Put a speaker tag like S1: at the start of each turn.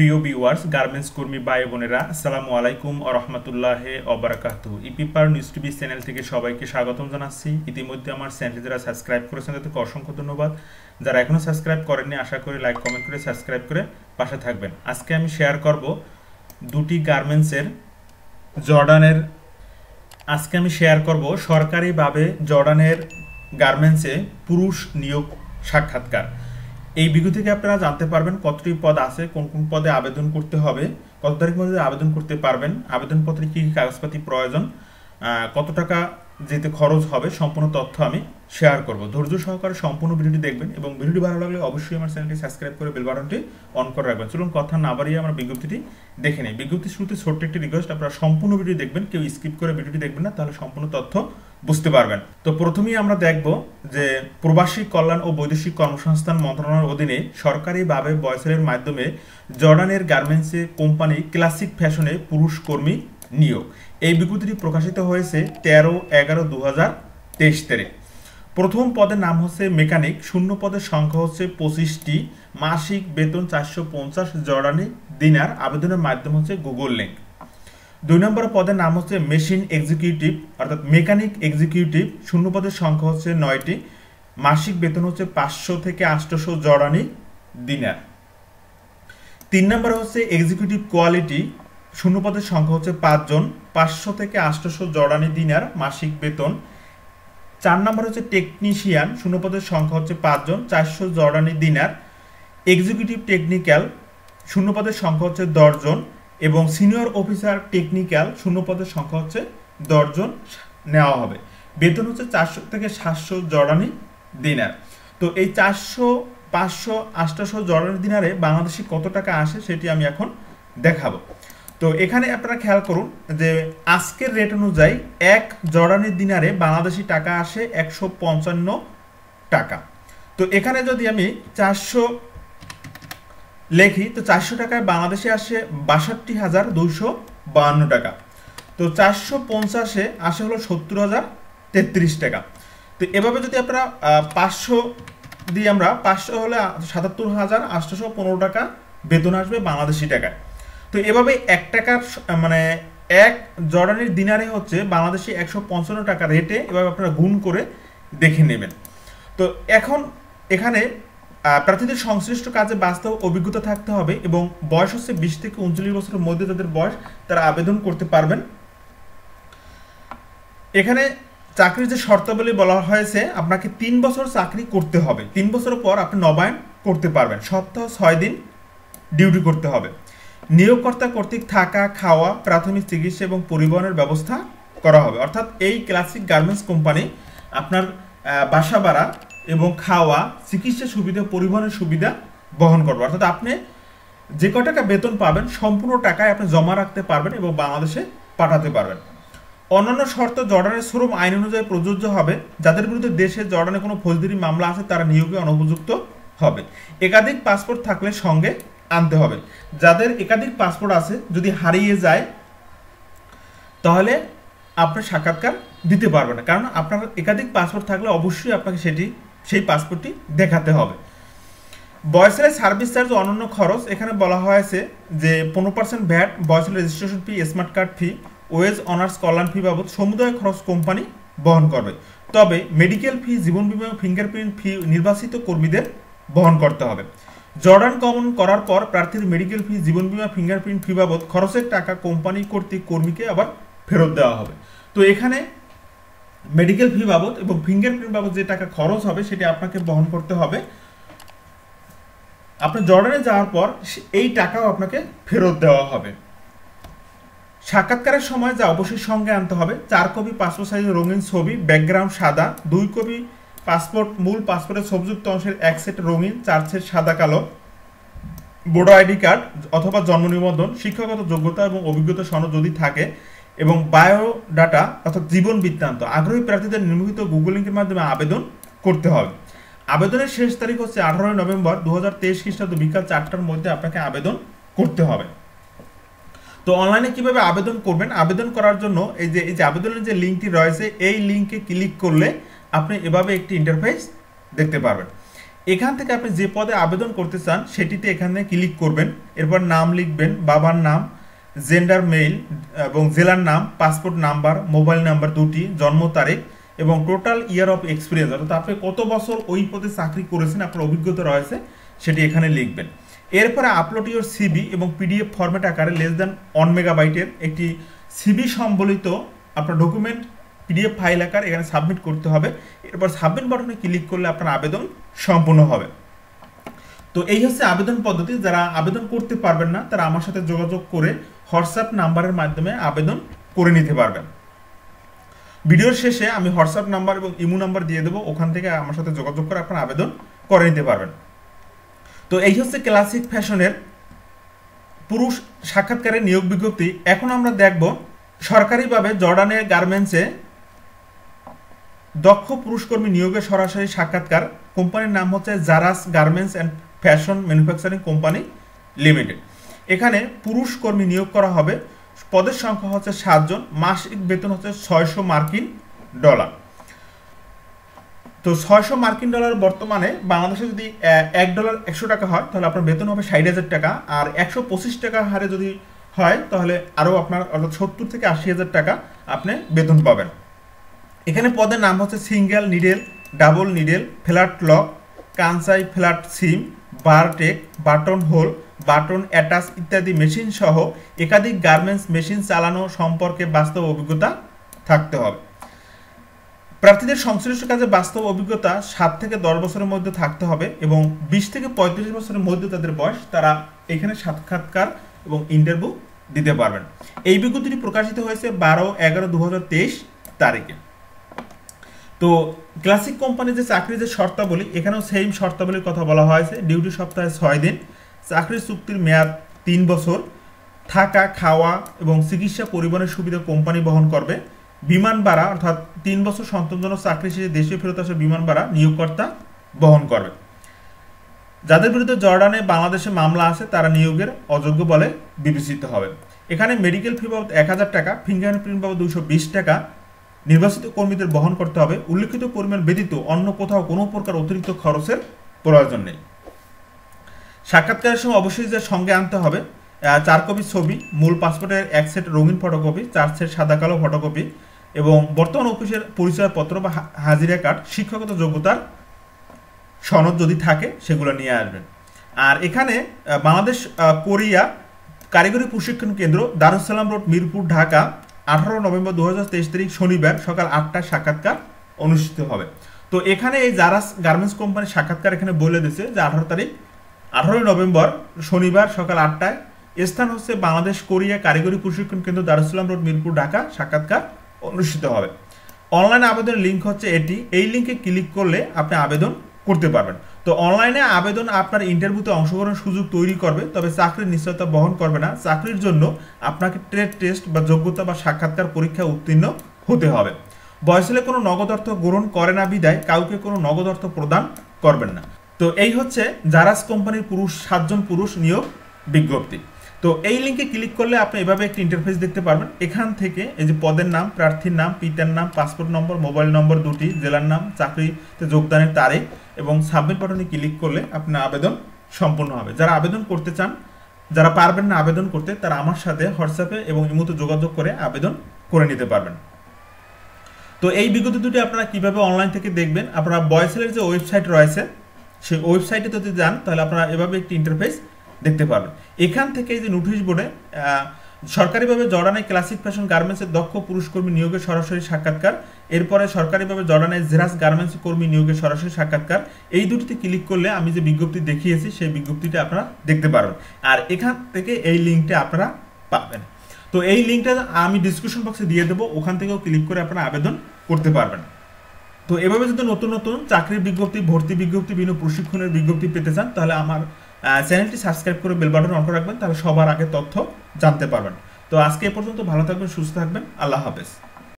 S1: প্রিয় viewers garments কর্মী ভাই বোনেরা, আসসালামু আলাইকুম রহমতুল্লাহ অবরাকাত e paper news TV channel থেকে সবাইকে স্বাগতম জানাচ্ছি। ইতিমধ্যে আমার চ্যানেলটি যারা সাবস্ক্রাইব করেছেন, তাদেরকে অসংখ্য ধন্যবাদ। যারা এখনও সাবস্ক্রাইব করেননি, আশা করি লাইক কমেন্ট করে সাবস্ক্রাইব করে পাশে থাকবেন। আজকে আমি শেয়ার করব দুটি গার্মেন্টসের জর্ডানের। আজকে আমি শেয়ার করব সরকারিভাবে জর্ডানের গার্মেন্টসে পুরুষ নিয়োগ সাক্ষাৎকার। এই বিজ্ঞপ্তি থেকে আপনারা জানতে পারবেন কতটি পদ আছে, কোন কোন পদে আবেদন করতে হবে, কত তারিখ মধ্যে আবেদন করতে পারবেন, আবেদনপত্রে কী কী কাগজপাতি প্রয়োজন কত টাকা যেতে খরচ হবে, সম্পূর্ণ তথ্য আমি শেয়ার করব। ধৈর্য সহকারে সম্পূর্ণ ভিডিওটি দেখবেন এবং ভিডিওটি ভালো লাগলে অবশ্যই আমার চ্যানেলটি সাবস্ক্রাইব করে বেল বাটনটি অন করে রাখবেন। চলুন কথা না বাড়িয়ে আমরা বিজ্ঞপ্তিটি দেখে নিই। বিজ্ঞপ্তি শুরুতে ছোট্ট একটি রিকোয়েস্ট আপনারা সম্পূর্ণ ভিডিও দেখবেন, কেউ স্কিপ করে ভিডিওটি দেখবেন না, তাহলে সম্পূর্ণ তথ্য বুঝতে পারবেন। তো প্রথমেই আমরা দেখব যে প্রবাসী কল্যাণ ও বৈদেশিক কর্মসংস্থান মন্ত্রণালয়ের অধীনে সরকারিভাবে বয়সের মাধ্যমে জর্ডানের গার্মেন্টসে কোম্পানি ক্লাসিক ফ্যাশনে পুরুষ কর্মী নিয়োগ। এই বিজ্ঞপ্তিটি প্রকাশিত হয়েছে তেরো এগারো দু হাজার তেইশ তারিখ প্রথম পদের নাম হচ্ছে মেকানিক, শূন্য পদের সংখ্যা হচ্ছে পঁচিশটি। মাসিক বেতন চারশো পঞ্চাশ জর্ডানি দিনার। আবেদনের মাধ্যম হচ্ছে গুগল লিঙ্ক। দুই নম্বর পদের নাম হচ্ছে মেশিন এক্সিকিউটিভ, অর্থাৎ মেকানিক এক্সিকিউটিভ। শূন্য পদের সংখ্যা হচ্ছে নয়টি। মাসিক বেতন হচ্ছে পাঁচশো থেকে আটশোশো জর্ডানি দিনার। তিন নম্বর হচ্ছে এক্সিকিউটিভ কোয়ালিটি। শূন্য পদের সংখ্যা হচ্ছে পাঁচজন, পাঁচশো থেকে আটশোশো জর্ডানি দিনার মাসিক বেতন। চার নম্বর হচ্ছে টেকনিশিয়ান। শূন্য পদের সংখ্যা হচ্ছে পাঁচজন, চারশো জর্ডানি দিনার। Executive technical. শূন্য পদের সংখ্যা হচ্ছে দশজন। এবং সিনিয়র অফিসার টেকনিক্যাল শূন্য পদের সংখ্যা হচ্ছে দশজন নেওয়া হবে। বেতন হচ্ছে চারশো থেকে সাতশো জর্ডানি দিনার। তো এই চারশো, পাঁচশো, আটশো জর্ডানি দিনারে বাংলাদেশি কত টাকা আসে সেটি আমি এখন দেখাবো। তো এখানে আপনারা খেয়াল করুন যে আজকের রেট অনুযায়ী এক জর্ডানের দিনারে বাংলাদেশি টাকা আসে একশো পঞ্চান্ন টাকা। তো এখানে যদি আমি চারশো লেখি, তো চারশো টাকায় বাংলাদেশে আসে বাষট্টি হাজার দুশো বাহান্ন টাকা। তো চারশো পঞ্চাশে আসে হলো সত্তর হাজার তেত্রিশ টাকা। তো এভাবে যদি আপনারা পাঁচশো দিয়ে আমরা, পাঁচশো হলে সাতাত্তর হাজার আটশোশো পনেরো টাকা বেতন আসবে বাংলাদেশি টাকায়। তো এভাবে এক টাকার মানে এক জর্ডানের দিনারে হচ্ছে বাংলাদেশি একশো পঞ্চান্ন টাকা রেটে এভাবে আপনারা গুণ করে দেখে নেবেন। তো এখন এখানে প্রার্থীদের সংশ্লিষ্ট কাজে বাস্তব অভিজ্ঞতা থাকতে হবে এবং বয়স হচ্ছে বিশ থেকে উনচল্লিশ বছরের মধ্যে তাদের বয়স তারা আবেদন করতে পারবেন। এখানে চাকরির যে শর্তাবলী বলা হয়েছে, আপনাকে তিন বছর চাকরি করতে হবে। তিন বছর পর আপনি নবায়ন করতে পারবেন। সপ্তাহ ছয় দিন ডিউটি করতে হবে। নিয়োগকর্তা কর্তৃক থাকা, খাওয়া, প্রাথমিক চিকিৎসা এবং পরিবহনের ব্যবস্থা করা হবে। অর্থাৎ এই ক্লাসিক গার্মেন্টস কোম্পানি আপনার বাসা ভাড়া এবং খাওয়া, চিকিৎসা সুবিধা, পরিবহনের সুবিধা বহন করবে। অর্থাৎ আপনি যে কয় টাকা বেতন পাবেন, সম্পূর্ণ টাকায় আপনি জমা রাখতে পারবেন এবং বাংলাদেশে পাঠাতে পারবেন। অন্যান্য শর্ত, জর্ডানের শ্রম আইন অনুযায়ী প্রযোজ্য হবে। যাদের বিরুদ্ধে দেশে জর্ডানে কোনো ফৌজদারি মামলা আছে, তারা নিয়োগে অনুপযুক্ত হবে। একাধিক পাসপোর্ট থাকলে সঙ্গে আনতে হবে। যাদের একাধিক পাসপোর্ট আছে, যদি হারিয়ে যায়, তাহলে আপনার সাক্ষাৎকার দিতে পারবে না। কারণ আপনার একাধিক পাসপোর্ট থাকলে অবশ্যই আপনাকে সেটি সেই পাসপোর্টটি দেখাতে হবে। বয়সের সার্ভিস চার্জ অনন্য খরচ, এখানে বলা হয়েছে যে পনেরো পার্সেন্ট ভ্যাট বয়সের registration fee smart card fee wage earners কল্যাণ ফি বাবদ সমুদায় খরচ কোম্পানি বহন করবে। তবে মেডিকেল ফি জীবন বিমা ফিঙ্গারপ্রিন্ট ফি নির্বাচিত কর্মীদের বহন করতে হবে। জর্ডান গমন করার পর প্রার্থীর মেডিকেল ফি জীবন বিমা ফিঙ্গারপ্রিন্ট ফি বাবদ খরচের টাকা কোম্পানি কর্তৃক কর্মীকে আবার ফেরত দেওয়া হবে। তো এখানে মেডিকেল ফি বাবদ এবং ফিঙ্গারপ্রিন্ট বাবদ যে টাকা খরচ হবে, সেটি আপনাকে বহন করতে হবে। আপনি জর্ডানে যাওয়ার পর এই টাকাও আপনাকে ফেরত দেওয়া হবে। সাক্ষাৎকারের সময় যা অবশ্যই সঙ্গে আনতে হবে। চার কপি পাসপোর্ট সাইজের রঙিন ছবি ব্যাকগ্রাউন্ড সাদা, দুই কপি পাসপোর্ট মূল পাসপোর্টের ছবিযুক্ত অংশের এক সেট রঙিন, চার সেট সাদা কালো বোর্ডো আইডি কার্ড অথবা জন্ম নিবন্ধন, শিক্ষাগত যোগ্যতা এবং অভিজ্ঞতা সনদ যদি থাকে এবং বায়োডাটা অর্থাৎ জীবন বৃত্তান্ত, আগ্রহী প্রার্থীদের নির্মিত গুগল লিঙ্কের মাধ্যমে আবেদন করতে হবে। আবেদনের শেষ তারিখ হচ্ছে আঠারোই নভেম্বর দু হাজার তেইশ খ্রিস্টাব্দ বিকাল চারটার মধ্যে আপনাকে আবেদন করতে হবে। তো অনলাইনে কীভাবে আবেদন করবেন? আবেদন করার জন্য এই যে এই যে আবেদনের যে লিঙ্কটি রয়েছে, এই লিঙ্কে ক্লিক করলে আপনি এভাবে একটি ইন্টারফেস দেখতে পারবেন। এখান থেকে আপনি যে পদে আবেদন করতে চান, সেটিতে এখানে ক্লিক করবেন। এরপর নাম লিখবেন, বাবার নাম জেন্ডার মেইল এবং জেলার নাম, পাসপোর্ট নাম্বার, মোবাইল নাম্বার দুটি, জন্ম তারিখ এবং টোটাল ইয়ার অফ এক্সপিরিয়েন্স। অর্থাৎ আপনি কত বছর ওই পদে চাকরি করেছেন, আপনার অভিজ্ঞতা রয়েছে, সেটি এখানে লিখবেন। এরপরে আপলোড ইউর সিবি এবং পিডিএফ ফরম্যাট আকারে লেস দ্যান ওয়ান মেগাবাইটের একটি সিবি সম্বলিত আপনার ডকুমেন্ট পিডিএফ ফাইল আকার এখানে সাবমিট করতে হবে। এরপর সাবমিট বাটনে ক্লিক করলে আপনার আবেদন সম্পূর্ণ হবে। তো এই হচ্ছে আবেদন পদ্ধতি। যারা আবেদন করতে পারবেন না, তারা আমার সাথে যোগাযোগ করে হোয়াটসঅ্যাপ নাম্বারের মাধ্যমে আবেদন করে নিতে পারবেন। ভিডিওর শেষে আমি হোয়াটসঅ্যাপ নাম্বার এবং ইমো নাম্বার দিয়ে দেবো, ওখান থেকে আমার সাথে যোগাযোগ করে আপনার আবেদন করে নিতে পারবেন। তো এই হচ্ছে ক্লাসিক ফ্যাশনের পুরুষ সাক্ষাৎকারের নিয়োগ বিজ্ঞপ্তি। এখন আমরা দেখব সরকারিভাবে জর্ডানের গার্মেন্টসে দক্ষ পুরুষকর্মী নিয়োগের সরাসরি সাক্ষাৎকার। কোম্পানির নাম হচ্ছে Zaras garments and fashion manufacturing company limited. এখানে পুরুষ কর্মী নিয়োগ করা হবে। পদের সংখ্যা হচ্ছে সাতজন মাসিক বেতন হচ্ছে ছয়শো মার্কিন ডলার। তো ছয়শো মার্কিন ডলার বর্তমানে বাংলাদেশে যদি এক ডলার একশো টাকা হয়, তাহলে আপনার বেতন হবে ষাট হাজার টাকা। আর একশো পঁচিশ টাকা হারে যদি হয়, তাহলে আরও আপনার অর্থাৎ সত্তর থেকে আশি হাজার টাকা আপনি বেতন পাবেন। এখানে পদের নাম হচ্ছে single needle, double needle, flat lock, Kansai flat seam, bartack, button hole button, attach ইত্যাদি মেশিন সহ একাধিক গার্মেন্টস মেশিন চালানো সম্পর্কে বাস্তব অভিজ্ঞতা থাকতে হবে। প্রার্থীদের সংশ্লিষ্ট কাজে বাস্তব অভিজ্ঞতা সাত থেকে দশ বছরের মধ্যে থাকতে হবে এবং বিশ থেকে পঁয়ত্রিশ বছরের মধ্যে তাদের বয়স তারা এখানে সাক্ষাৎকার এবং ইন্টারভিউ দিতে পারবেন। এই বিজ্ঞপ্তিটি প্রকাশিত হয়েছে বারো এগারো দু তারিখে। তো ক্লাসিক কোম্পানির যে চাকরির যে শর্তাবলী, এখানেও সেম শর্তাবলীর কথা বলা হয়েছে। ডিউটি সপ্তাহে ছয় দিন। চাকরির চুক্তির মেয়াদ তিন বছর, থাকা, খাওয়া এবং চিকিৎসা পরিবহনের সুবিধা কোম্পানি বহন করবে। বিমান ভাড়া, অর্থাৎ তিন বছর সন্তানজনক চাকরি শেষে দেশে ফেরত আসা বিমান ভাড়া নিয়োগকর্তা বহন করবে। যাদের বিরুদ্ধে জর্ডানে বাংলাদেশে মামলা আছে, তারা নিয়োগের অযোগ্য বলে বিবেচিত হবে। এখানে মেডিকেল ফি বাবদ এক হাজার টাকা ফিঙ্গারপ্রিন্ট বাবদ দুশো বিশ টাকা নির্বাচিত কর্মীদের বহন করতে হবে। উল্লেখিত পরিমাণ ব্যতীত অন্য কোথাও কোনো প্রকার অতিরিক্ত খরচের প্রয়োজন নেই। সাক্ষাৎকারের সময় অবশ্যই যে সঙ্গে আনতে হবে চার কপি ছবি, মূল পাসপোর্টের এক সেট রঙিন ফটোকপি চার সেট সাদা কালো ফটোকপি এবং বর্তমান অফিসের পরিচয়পত্র বা হাজিরা কার্ড শিক্ষাগত যোগ্যতার সনদ যদি থাকে, সেগুলো নিয়ে আসবেন। আর এখানে বাংলাদেশ কোরিয়া কারিগরি প্রশিক্ষণ কেন্দ্র দারুসালাম রোড, মিরপুর, ঢাকা, আঠারো নভেম্বর দুই হাজার তেইশ তারিখ শনিবার সকাল আটটায় সাক্ষাৎকার অনুষ্ঠিত হবে। তো এখানে এই জারাস গার্মেন্টস কোম্পানির সাক্ষাৎকার এখানে বলে দিয়েছে যে আঠারো তারিখ আঠারোই নভেম্বর, শনিবার সকাল আটটায়, স্থান হচ্ছে বাংলাদেশ কোরিয়া কারিগরি প্রশিক্ষণ কেন্দ্র দারুসালাম রোড, মিরপুর, ঢাকা, সাক্ষাৎকার অনুষ্ঠিত হবে। অনলাইনে আবেদনের লিঙ্ক হচ্ছে এটি। এই লিঙ্কে ক্লিক করলে আপনি আবেদন করতে পারবেন। তো অনলাইনে আবেদন আপনার ইন্টারভিউতে অংশগ্রহণের সুযোগ তৈরি করবে, তবে চাকরির নিশ্চয়তা বহন করবে না। চাকরির জন্য আপনাকে ট্রেড টেস্ট বা যোগ্যতা বা সাক্ষাৎকার পরীক্ষা উত্তীর্ণ হতে হবে। বয়সলে কোনো নগদ অর্থ গ্রহণ করে না বিদায়, কাউকে কোনো নগদ অর্থ প্রদান করবেন না। তো এই হচ্ছে জারাস কোম্পানির পুরুষ, সাতজন পুরুষ নিয়োগ বিজ্ঞপ্তি। তো এই লিঙ্কে ক্লিক করলে আপনি এভাবে একটি ইন্টারফেস দেখতে পারবেন। এখান থেকে এই যে পদের নাম, প্রার্থীর নাম, পিতার নাম পাসপোর্ট নম্বর মোবাইল নম্বর দুটি, জেলার নাম, চাকরিতে যোগদানের তারিখ এবং সাবমিট বাটনে ক্লিক করলে আপনার আবেদন সম্পূর্ণ হবে। যারা আবেদন করতে চান, যারা পারবেন না আবেদন করতে, তারা আমার সাথে হোয়াটসঅ্যাপে এবং ইমোতে যোগাযোগ করে আবেদন করে নিতে পারবেন। তো এই বিজ্ঞপ্তি দুটি আপনারা কীভাবে অনলাইন থেকে দেখবেন? আপনারা বয়সেলের যে ওয়েবসাইট রয়েছে সেই ওয়েবসাইটে যদি যান, তাহলে আপনারা এভাবে একটি ইন্টারফেস দেখতে পাবেন। এখান থেকে যে নোটিশ বোর্ডে সরকারিভাবে জর্ডানে ক্লাসিক ফ্যাশন গার্মেন্টসের দক্ষ পুরুষ কর্মী নিয়োগের সরাসরি সাক্ষাৎকার, এরপরে সরকারিভাবে জর্ডানের জেরাস গার্মেন্টস কর্মী নিয়োগের সরাসরি সাক্ষাৎকার, এই দুটিতে ক্লিক করলে আমি যে বিজ্ঞপ্তি দেখিয়েছি, সেই বিজ্ঞপ্তিটা আপনারা দেখতে পারবেন। আর এখান থেকে এই লিঙ্কটা আপনারা পাবেন। তো এই লিঙ্কটা আমি ডিসক্রিপশন বক্সে দিয়ে দেবো, ওখান থেকেও ক্লিক করে আপনারা আবেদন করতে পারবেন। তো এভাবে যদি নতুন নতুন চাকরির বিজ্ঞপ্তি, ভর্তি বিজ্ঞপ্তি, বিভিন্ন প্রশিক্ষণের বিজ্ঞপ্তি পেতে চান, তাহলে আমার চ্যানেলটি সাবস্ক্রাইব করে বেল বাটন অন করে রাখবেন, তাহলে সবার আগে তথ্য জানতে পারবেন। তো আজকে এ পর্যন্ত ভালো থাকবেন, সুস্থ থাকবেন, আল্লাহ হাফেজ।